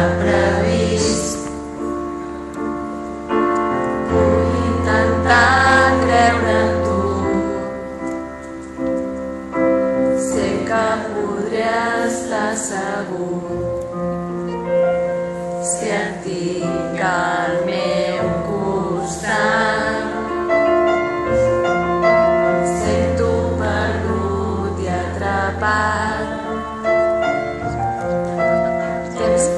¡Abrabís! ¡Uy tanta quebra tu! Seca pudre hasta la sabor. ¡Se a ti!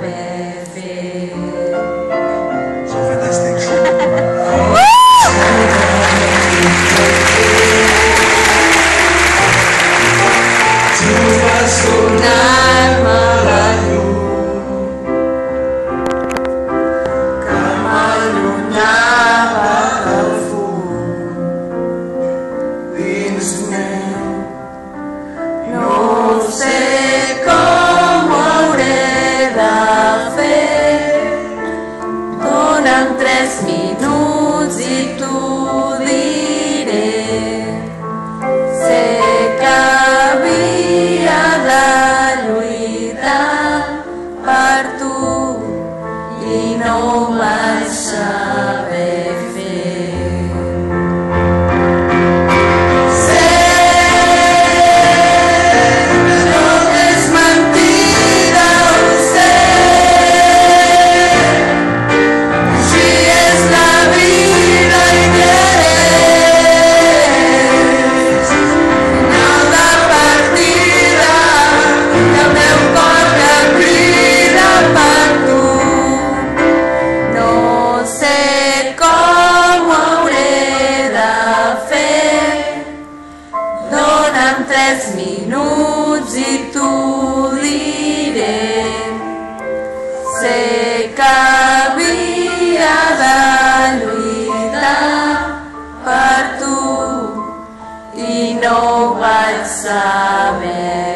ver? Fantastic. tres minuts i t'ho diré. Sé que havia de lluitar per tu i no ho vaig saber.